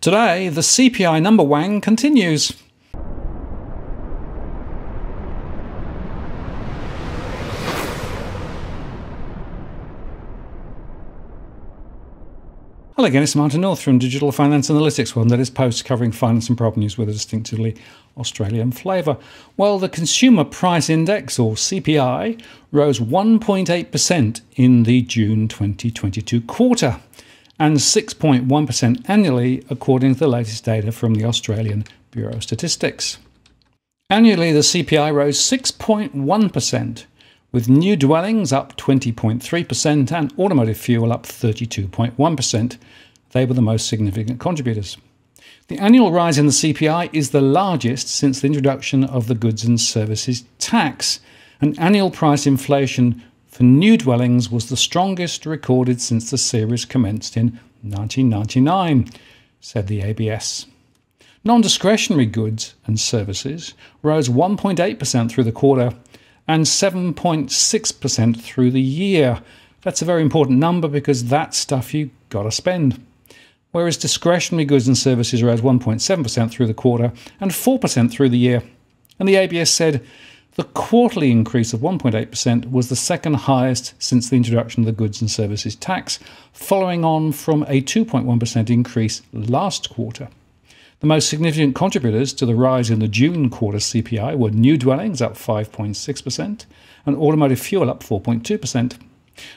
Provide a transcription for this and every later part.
Today, the CPI Numberwang continues. Hello again, it's Martin North from Digital Finance Analytics, one that is post covering finance and property news with a distinctively Australian flavour. Well, the Consumer Price Index, or CPI, rose 1.8% in the June 2022 quarter and 6.1% annually, according to the latest data from the Australian Bureau of Statistics. Annually, the CPI rose 6.1%, with new dwellings up 20.3% and automotive fuel up 32.1%. They were the most significant contributors. The annual rise in the CPI is the largest since the introduction of the goods and services tax, and annual price inflation for new dwellings was the strongest recorded since the series commenced in 1999, said the ABS. Non discretionary goods and services rose 1.8% through the quarter and 7.6% through the year. That's a very important number because that's stuff you got to spend. Whereas discretionary goods and services rose 1.7% through the quarter and 4% through the year. And the ABS said the quarterly increase of 1.8% was the second highest since the introduction of the goods and services tax, following on from a 2.1% increase last quarter. The most significant contributors to the rise in the June quarter CPI were new dwellings up 5.6% and automotive fuel up 4.2%.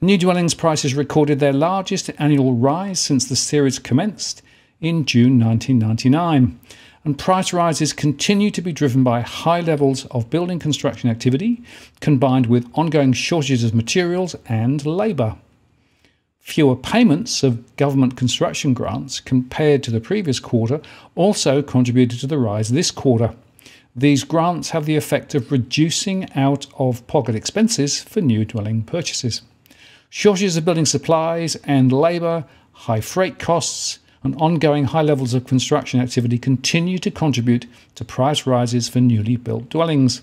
New dwellings prices recorded their largest annual rise since the series commenced in June 1999, and price rises continue to be driven by high levels of building construction activity combined with ongoing shortages of materials and labour. Fewer payments of government construction grants compared to the previous quarter also contributed to the rise this quarter. These grants have the effect of reducing out of pocket expenses for new dwelling purchases. Shortages of building supplies and labour, high freight costs, and ongoing high levels of construction activity continue to contribute to price rises for newly built dwellings.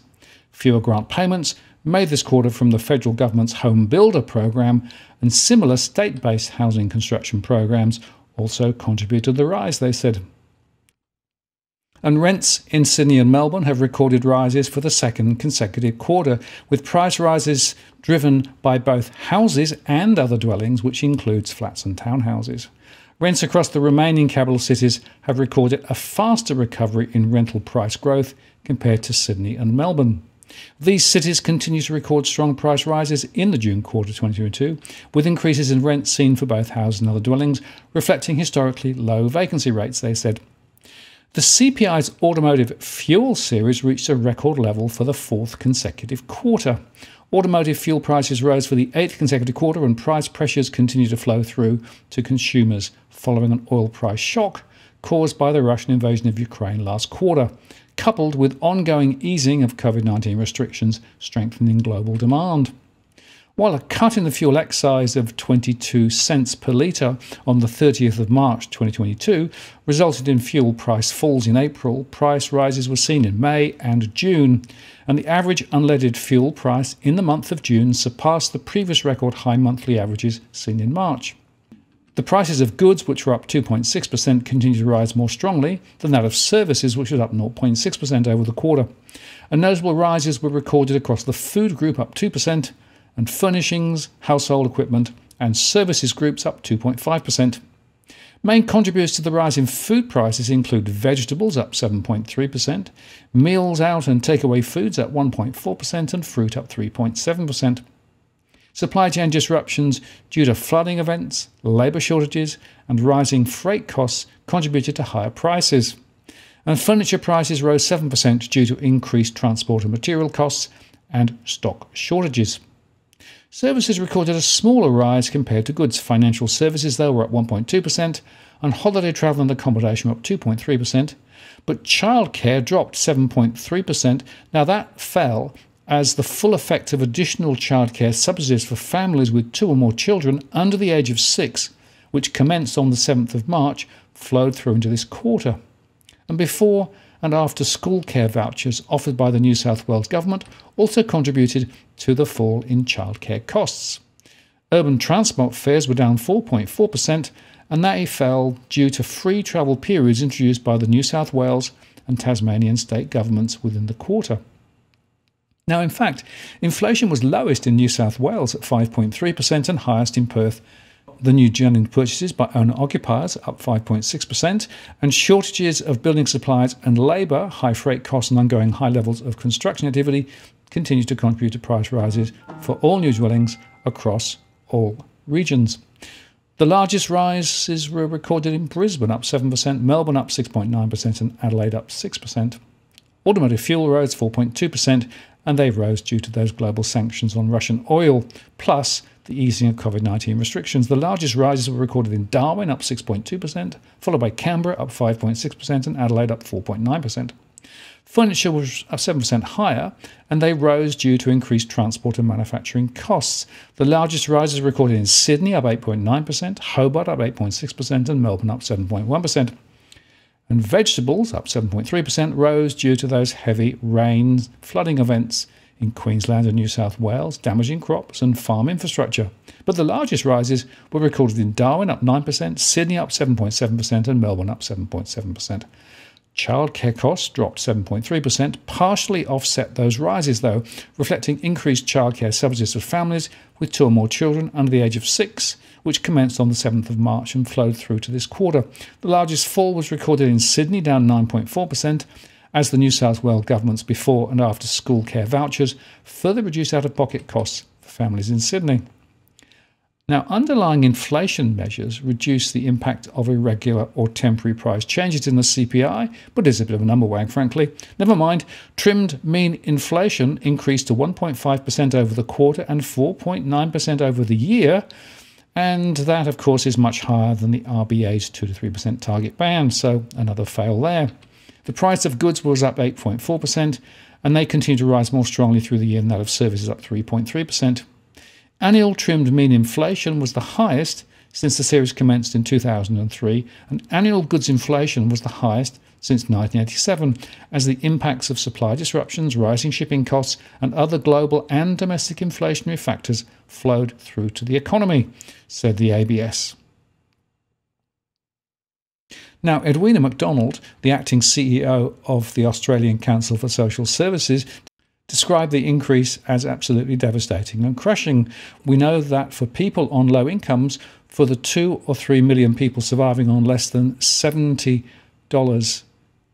Fewer grant payments made this quarter from the federal government's Home Builder program and similar state based housing construction programs also contribute to the rise, they said. And rents in Sydney and Melbourne have recorded rises for the second consecutive quarter, with price rises driven by both houses and other dwellings, which includes flats and townhouses. Rents across the remaining capital cities have recorded a faster recovery in rental price growth compared to Sydney and Melbourne. These cities continue to record strong price rises in the June quarter 2022, with increases in rents seen for both houses and other dwellings, reflecting historically low vacancy rates, they said. The CPI's automotive fuel series reached a record level for the fourth consecutive quarter. Automotive fuel prices rose for the eighth consecutive quarter, and price pressures continue to flow through to consumers following an oil price shock caused by the Russian invasion of Ukraine last quarter coupled with ongoing easing of COVID 19 restrictions, strengthening global demand. While a cut in the fuel excise of 22 cents per litre on the 30th of March 2022 resulted in fuel price falls in April, price rises were seen in May and June, and the average unleaded fuel price in the month of June surpassed the previous record high monthly averages seen in March. The prices of goods, which were up 2.6%, continue to rise more strongly than that of services, which was up 0.6% over the quarter. And notable rises were recorded across the food group, up 2%, and furnishings, household equipment, and services groups, up 2.5%. Main contributors to the rise in food prices include vegetables up 7.3%, meals out and takeaway foods up 1.4%, and fruit up 3.7%. Supply chain disruptions due to flooding events, labour shortages, and rising freight costs contributed to higher prices. And furniture prices rose 7% due to increased transport and material costs and stock shortages. Services recorded a smaller rise compared to goods. Financial services, though, were up 1.2%, and holiday travel and accommodation were up 2.3%. But childcare dropped 7.3%. Now, that fell as the full effect of additional childcare subsidies for families with two or more children under the age of six, which commenced on the 7th of March, flowed through into this quarter. And before and after school care vouchers offered by the New South Wales Government also contributed to the fall in childcare costs. Urban transport fares were down 4.4%, and they fell due to free travel periods introduced by the New South Wales and Tasmanian state governments within the quarter. Now, in fact, inflation was lowest in New South Wales at 5.3% and highest in Perth. The new dwelling purchases by owner occupiers up 5.6%, and shortages of building supplies and labour, high freight costs, and ongoing high levels of construction activity continue to contribute to price rises for all new dwellings across all regions. The largest rises were recorded in Brisbane, up 7%, Melbourne up 6.9%, and Adelaide up 6%. Automotive fuel rose 4.2%, and they rose due to those global sanctions on Russian oil, plus the easing of COVID 19 restrictions. The largest rises were recorded in Darwin, up 6.2%, followed by Canberra, up 5.6%, and Adelaide, up 4.9%. Furniture was 7% higher, and they rose due to increased transport and manufacturing costs. The largest rises recorded in Sydney, up 8.9%, Hobart, up 8.6%, and Melbourne, up 7.1%. And vegetables, up 7.3%, rose due to those heavy rain flooding events in Queensland and New South Wales, damaging crops and farm infrastructure. But the largest rises were recorded in Darwin, up 9%, Sydney, up 7.7%, and Melbourne, up 7.7%. Childcare costs dropped 7.3%, partially offset those rises, though, reflecting increased childcare subsidies for families with two or more children under the age of six, which commenced on the 7th of March and flowed through to this quarter. The largest fall was recorded in Sydney, down 9.4%, as the New South Wales government's before and after school care vouchers further reduce out of pocket costs for families in Sydney. Now, underlying inflation measures reduce the impact of irregular or temporary price changes in the CPI, but is a bit of a Numberwang, frankly. Never mind, trimmed mean inflation increased to 1.5% over the quarter and 4.9% over the year. And that, of course, is much higher than the RBA's 2 to 3% target band, so another fail there. The price of goods was up 8.4%, and they continue to rise more strongly through the year than that of services, up 3.3%. Annual trimmed mean inflation was the highest since the series commenced in 2003, and annual goods inflation was the highest since 1987, as the impacts of supply disruptions, rising shipping costs, and other global and domestic inflationary factors flowed through to the economy, said the ABS. Now, Edwina MacDonald, the acting CEO of the Australian Council for Social Services, described the increase as absolutely devastating and crushing. We know that for people on low incomes, for the two or three million people surviving on less than $70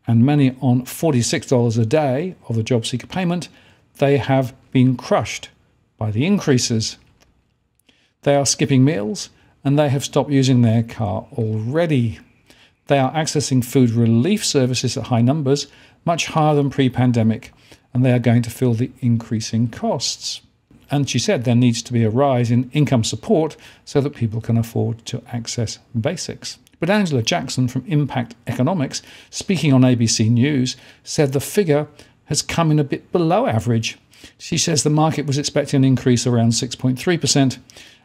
and many on $46 a day of the job seeker payment, they have been crushed by the increases. They are skipping meals and they have stopped using their car already. They are accessing food relief services at high numbers, much higher than pre pandemic and they are going to feel the increasing costs. And she said there needs to be a rise in income support so that people can afford to access basics. But Angela Jackson from Impact Economics, speaking on ABC News, said the figure has come in a bit below average. She says the market was expecting an increase around 6.3%,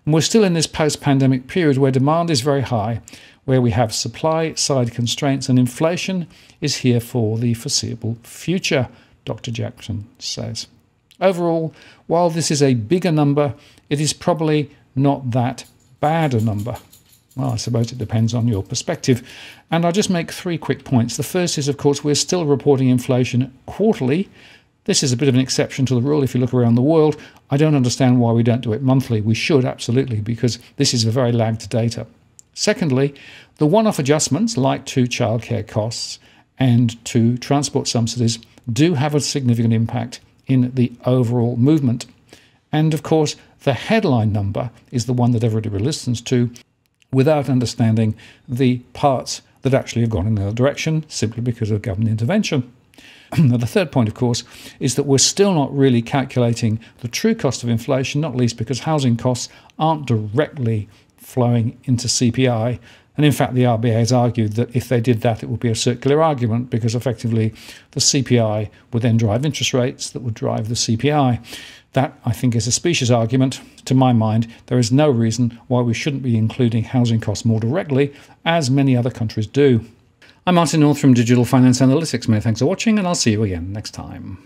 and we're still in this post pandemic period where demand is very high, where we have supply side constraints, and inflation is here for the foreseeable future. Dr. Jackson says. Overall, while this is a bigger number, it is probably not that bad a number. Well, I suppose it depends on your perspective. And I'll just make three quick points. The first is, of course, we're still reporting inflation quarterly. This is a bit of an exception to the rule if you look around the world. I don't understand why we don't do it monthly. We should, absolutely, because this is a very lagged data. Secondly, the one off adjustments, like to childcare costs and to transport subsidies, do have a significant impact in the overall movement. And of course, the headline number is the one that everybody listens to without understanding the parts that actually have gone in the other direction simply because of government intervention. now, the third point, of course, is that we're still not really calculating the true cost of inflation, not least because housing costs aren't directly flowing into CPI, and in fact, the RBA has argued that if they did that, it would be a circular argument because effectively the CPI would then drive interest rates that would drive the CPI. That, I think, is a specious argument. To my mind, there is no reason why we shouldn't be including housing costs more directly, as many other countries do. I'm Martin North from Digital Finance Analytics. Many thanks for watching, and I'll see you again next time.